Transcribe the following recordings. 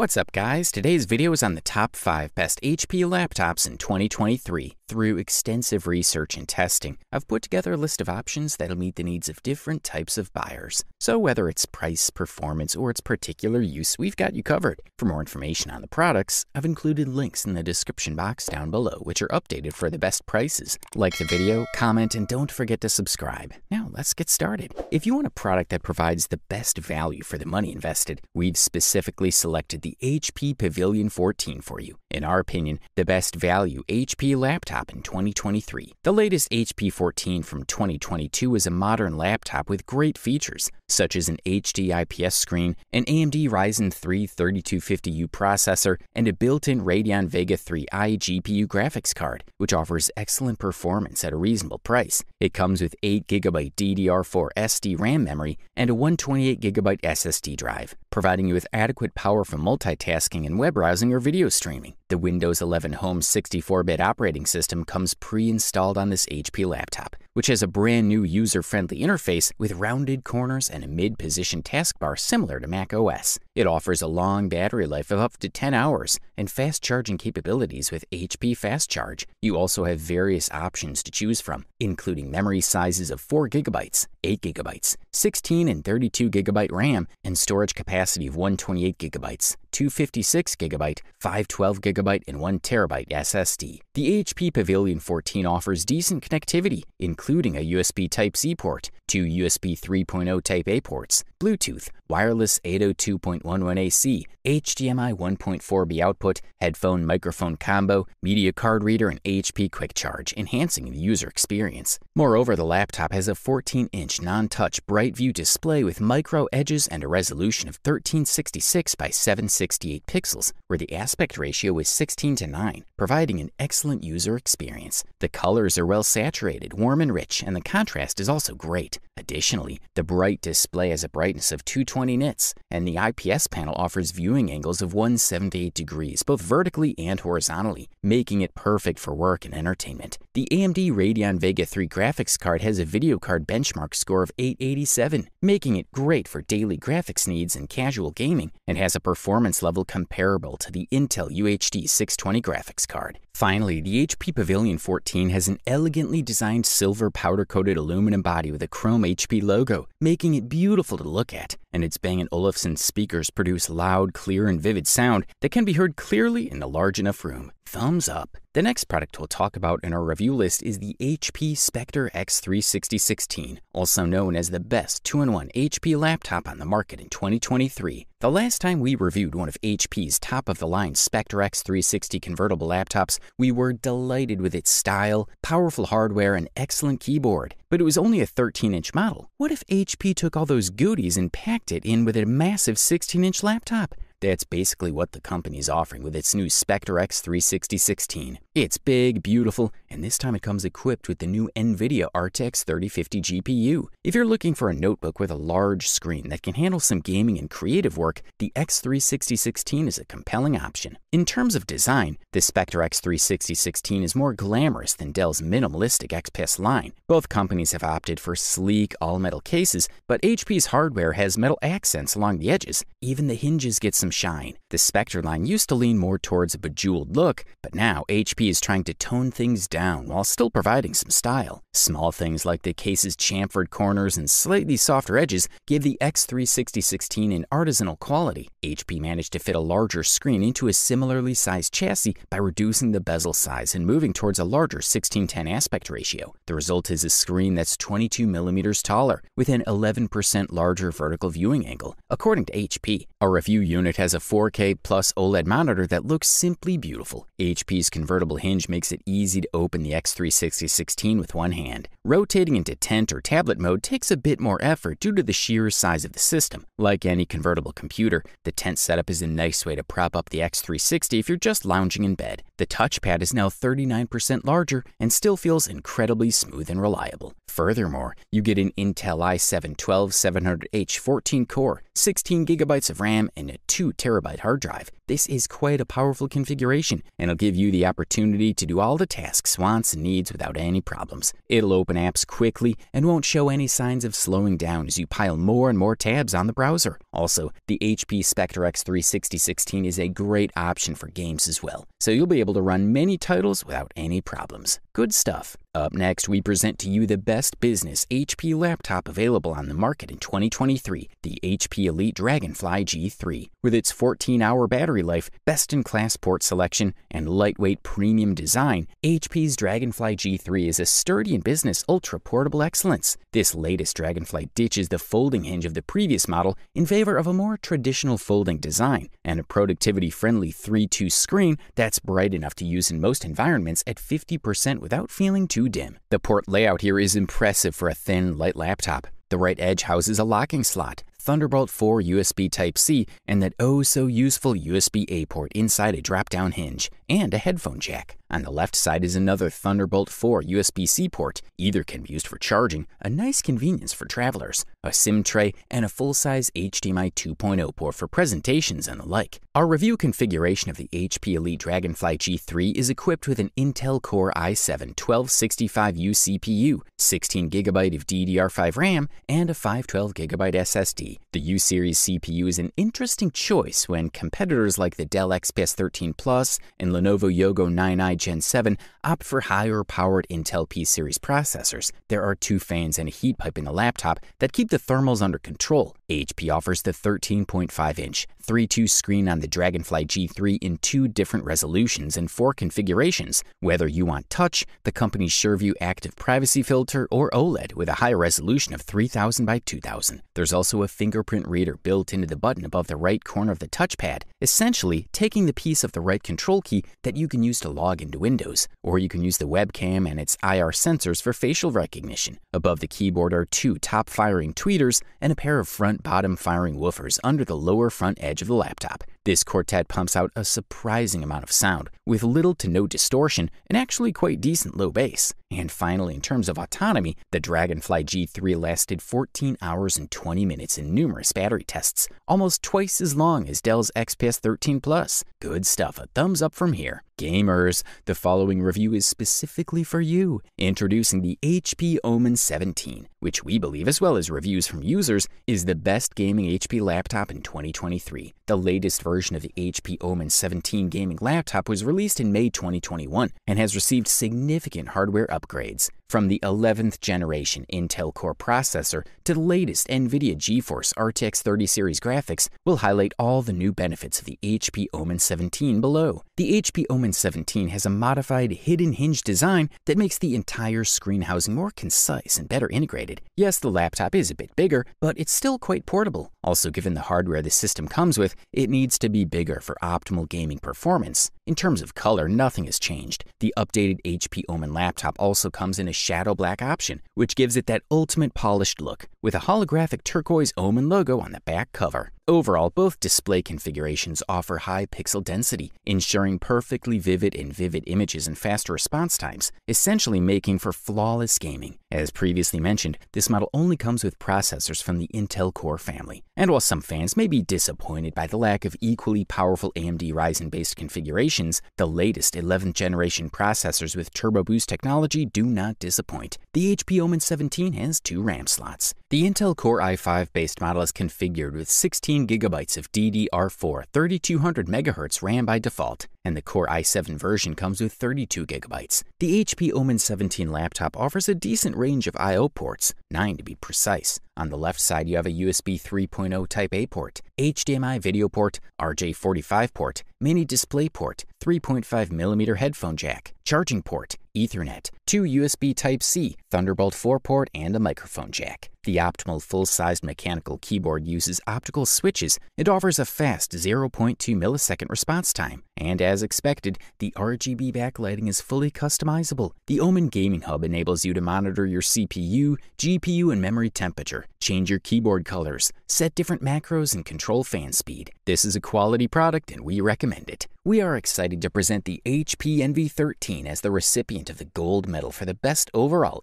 What's up guys? Today's video is on the top 5 best HP laptops in 2023. Through extensive research and testing, I've put together a list of options that'll meet the needs of different types of buyers. So whether it's price, performance, or its particular use, we've got you covered. For more information on the products, I've included links in the description box down below, which are updated for the best prices. Like the video, comment, and don't forget to subscribe. Now let's get started. If you want a product that provides the best value for the money invested, we've specifically selected the HP Pavilion 14 for you. In our opinion, the best value HP laptop laptop in 2023. The latest HP 14 from 2022 is a modern laptop with great features, such as an HD IPS screen, an AMD Ryzen 3 3250U processor, and a built-in Radeon Vega 3i GPU graphics card, which offers excellent performance at a reasonable price. It comes with 8GB DDR4 SD RAM memory and a 128GB SSD drive, providing you with adequate power for multitasking and web browsing or video streaming. The Windows 11 Home 64-bit operating system comes pre-installed on this HP laptop, which has a brand new user-friendly interface with rounded corners and a mid-position taskbar similar to Mac OS. It offers a long battery life of up to 10 hours and fast charging capabilities with HP Fast Charge. You also have various options to choose from, including memory sizes of 4 gigabytes, 8 gigabytes, 16 and 32 gigabyte RAM, and storage capacity of 128 gigabytes, 256 gigabyte, 512 gigabyte, and 1 terabyte SSD. The HP Pavilion 14 offers decent connectivity, including a USB Type-C port, two USB 3.0 Type-A ports, Bluetooth, wireless 802.11 AC, HDMI 1.4b output, headphone microphone combo, media card reader, and HP Quick Charge, enhancing the user experience. Moreover, the laptop has a 14-inch non-touch bright view display with micro edges and a resolution of 1366 by 768 pixels, where the aspect ratio is 16 to 9, providing an excellent user experience. The colors are well saturated, warm and rich, and the contrast is also great. Additionally, the bright display has a brightness of 220 nits, and the IPS panel offers viewing angles of 178 degrees, both vertically and horizontally, making it perfect for work and entertainment. The AMD Radeon Vega 3 graphics card has a video card benchmark score of 887, making it great for daily graphics needs and casual gaming, and has a performance level comparable to the Intel UHD 620 graphics card. Finally, the HP Pavilion 14 has an elegantly designed silver powder-coated aluminum body with a chrome HP logo, making it beautiful to look at, and its Bang & Olufsen speakers produce loud, clear, and vivid sound that can be heard clearly in a large enough room. Thumbs up. The next product we'll talk about in our review list is the HP Spectre X36016, also known as the best 2-in-1 HP laptop on the market in 2023. The last time we reviewed one of HP's top-of-the-line Spectre X360 convertible laptops, we were delighted with its style, powerful hardware, and excellent keyboard. But it was only a 13-inch model. What if HP took all those goodies and it in with a massive 16-inch laptop? That's basically what the company's offering with its new Spectre X36016. It's big, beautiful, and this time it comes equipped with the new NVIDIA RTX 3050 GPU. If you're looking for a notebook with a large screen that can handle some gaming and creative work, the X36016 is a compelling option. In terms of design, the Spectre X36016 is more glamorous than Dell's minimalistic XPS line. Both companies have opted for sleek, all-metal cases, but HP's hardware has metal accents along the edges. Even the hinges get some shine. The Spectre line used to lean more towards a bejeweled look, but now HP is trying to tone things down while still providing some style. Small things like the case's chamfered corners and slightly softer edges give the X36016 an artisanal quality. HP managed to fit a larger screen into a similarly sized chassis by reducing the bezel size and moving towards a larger 1610 aspect ratio. The result is a screen that's 22 millimeters taller with an 11% larger vertical viewing angle, according to HP. A review unit has a 4K plus OLED monitor that looks simply beautiful. HP's convertible hinge makes it easy to open the X360-16 with one hand. Rotating into tent or tablet mode takes a bit more effort due to the sheer size of the system. Like any convertible computer, the tent setup is a nice way to prop up the X360 if you're just lounging in bed. The touchpad is now 39% larger and still feels incredibly smooth and reliable. Furthermore, you get an Intel i7 12700H 14 core, 16 gigabytes of RAM, and a 2 terabyte hard drive. This is quite a powerful configuration, and it'll give you the opportunity to do all the tasks, wants, and needs without any problems. It'll open apps quickly and won't show any signs of slowing down as you pile more and more tabs on the browser. Also, the HP Spectre X360 16 is a great option for games as well, so you'll be able to run many titles without any problems. Good stuff. Up next, we present to you the best business HP laptop available on the market in 2023, the HP Elite Dragonfly G3. With its 14 hour battery life, best in class port selection, and lightweight premium design, HP's Dragonfly G3 is a sturdy and business ultra portable excellence. This latest Dragonfly ditches the folding hinge of the previous model in favor of a more traditional folding design and a productivity friendly 3 2 screen that's bright enough to use in most environments at 50% without feeling too dim. The port layout here is impressive for a thin, light laptop. The right edge houses a locking slot, Thunderbolt 4 USB Type C, and that oh so useful USB A port inside a drop down hinge, and a headphone jack. On the left side is another Thunderbolt 4 USB C port. Either can be used for charging, a nice convenience for travelers, a SIM tray, and a full size HDMI 2.0 port for presentations and the like. Our review configuration of the HP Elite Dragonfly G3 is equipped with an Intel Core i7 1265U CPU, 16GB of DDR5 RAM, and a 512GB SSD. The U series CPU is an interesting choice when competitors like the Dell XPS 13 Plus and Lenovo Yoga 9i Gen 7 opt for higher powered Intel P series processors. There are two fans and a heat pipe in the laptop that keep the thermals under control. HP offers the 13.5 inch 3.2 screen on the Dragonfly G3 in two different resolutions and four configurations. Whether you want touch, the company's SureView active privacy filter, or OLED with a higher resolution of 3000 by 2000. There's also a fingerprint reader built into the button above the right corner of the touchpad, essentially taking the piece of the right control key that you can use to log into Windows, or you can use the webcam and its IR sensors for facial recognition. Above the keyboard are two top firing tweeters and a pair of front bottom firing woofers under the lower front edge edge of the laptop. This quartet pumps out a surprising amount of sound, with little to no distortion and actually quite decent low bass. And finally, in terms of autonomy, the Dragonfly G3 lasted 14 hours and 20 minutes in numerous battery tests, almost twice as long as Dell's XPS 13 Plus. Good stuff, a thumbs up from here. Gamers, the following review is specifically for you. Introducing the HP Omen 17, which we believe, as well as reviews from users, is the best gaming HP laptop in 2023. The latest version of the HP Omen 17 gaming laptop was released in May 2021 and has received significant hardware upgrades. From the 11th generation Intel Core processor to the latest NVIDIA GeForce RTX 30 series graphics, we'll highlight all the new benefits of the HP Omen 17 below. The HP Omen 17 has a modified hidden hinge design that makes the entire screen housing more concise and better integrated. Yes, the laptop is a bit bigger, but it's still quite portable. Also, given the hardware the system comes with, it needs to be bigger for optimal gaming performance. In terms of color, nothing has changed. The updated HP Omen laptop also comes in a shadow black option, which gives it that ultimate polished look, with a holographic turquoise Omen logo on the back cover. Overall, both display configurations offer high pixel density, ensuring perfectly vivid and vivid images and faster response times, essentially making for flawless gaming. As previously mentioned, this model only comes with processors from the Intel Core family. And while some fans may be disappointed by the lack of equally powerful AMD Ryzen based configurations, the latest 11th generation processors with Turbo Boost technology do not disappoint. The HP Omen 17 has two RAM slots. The Intel Core i5 based model is configured with 16 gigabytes of DDR4 3200 MHz RAM by default, and the Core i7 version comes with 32 gigabytes. The HP Omen 17 laptop offers a decent range of I.O. ports, 9 to be precise. On the left side, you have a USB 3.0 Type A port, HDMI video port, RJ45 port, mini display port, 3.5mm headphone jack, charging port, Ethernet, two USB Type C, Thunderbolt 4 port, and a microphone jack. The optimal full sized mechanical keyboard uses optical switches It offers a fast 0.2 millisecond response time. And as expected, the RGB backlighting is fully customizable. The Omen Gaming Hub enables you to monitor your CPU, GPU, and memory temperature, change your keyboard colors, set different macros, and control fan speed. This is a quality product and we recommend it. We are excited to present the HP Envy 13 as the recipient of the gold medal for the best overall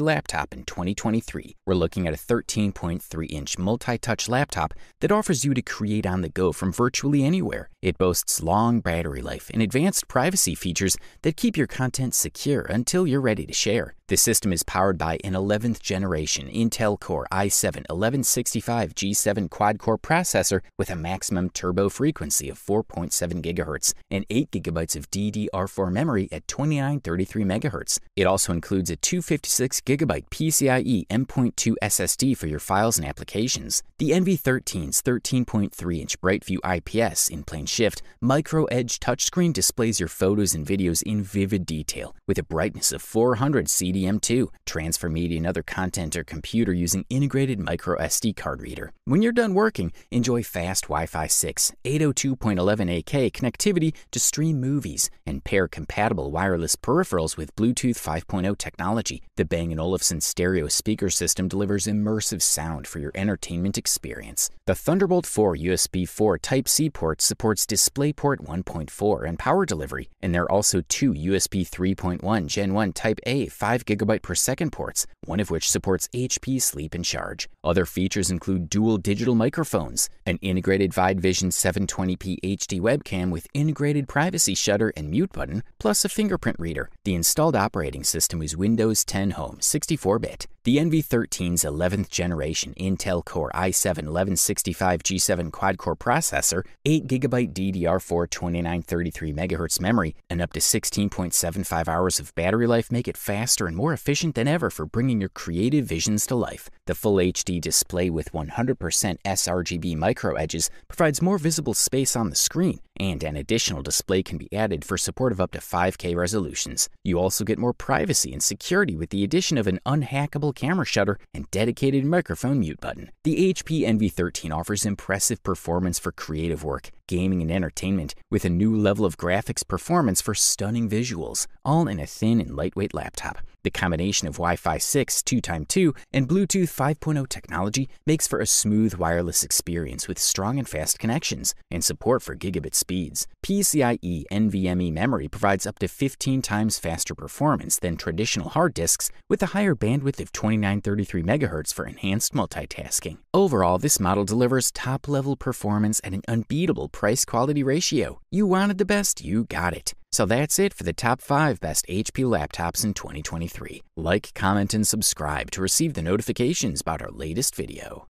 laptop in 2023. We're looking at a 13.3 inch multi touch laptop that offers you to create on the go from virtually anywhere. It boasts long battery life and advanced privacy features that keep your content secure until you're ready to share. The system is powered by an 11th generation Intel Core i7 1165 G7 quad core processor with a maximum turbo frequency of 4.7 GHz and 8 GB of DDR4 memory at 2933 MHz. It also includes a 256 GB PCIe M.2 SSD for your files and applications. The Envy 13's 13.3 inch BrightView IPS in plane shift micro edge touchscreen displays your photos and videos in vivid detail with a brightness of 400 IBM2, transfer media and other content or computer using integrated micro SD card reader. When you're done working, enjoy fast Wi-Fi 6, 802.11ax connectivity to stream movies, and pair compatible wireless peripherals with Bluetooth 5.0 technology. The Bang & Olufsen stereo speaker system delivers immersive sound for your entertainment experience. The Thunderbolt 4 USB 4 Type-C port supports DisplayPort 1.4 and power delivery, and there are also two USB 3.1 Gen 1 Type A 5 gigabyte per second ports, one of which supports HP Sleep and Charge. Other features include dual digital microphones, an integrated Wide Vision 720p HD webcam with integrated privacy shutter and mute button, plus a fingerprint reader. The installed operating system is Windows 10 Home 64-bit. The Envy 13's 11th generation Intel Core i7-1165G7 quad-core processor, 8GB DDR4 2933MHz memory, and up to 16.75 hours of battery life make it faster and more efficient than ever for bringing your creative visions to life. The full HD display with 100% sRGB micro edges provides more visible space on the screen, and an additional display can be added for support of up to 5K resolutions. You also get more privacy and security with the addition of an unhackable camera shutter and dedicated microphone mute button. The HP Envy 13 offers impressive performance for creative work, gaming, and entertainment with a new level of graphics performance for stunning visuals, all in a thin and lightweight laptop. The combination of Wi Fi 6, 2x2, and Bluetooth 5.0 technology makes for a smooth wireless experience with strong and fast connections and support for gigabit speeds. PCIe NVMe memory provides up to 15 times faster performance than traditional hard disks with a higher bandwidth of 2933 MHz for enhanced multitasking. Overall, this model delivers top level performance at an unbeatable price quality ratio. You wanted the best, you got it. So that's it for the top 5 best HP laptops in 2023. Like, comment, and subscribe to receive the notifications about our latest video.